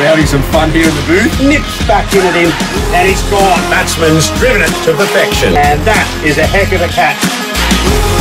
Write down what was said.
We're having some fun here in the booth. Nips back in at him, and he's gone. Batsman's driven it to perfection. And that is a heck of a catch.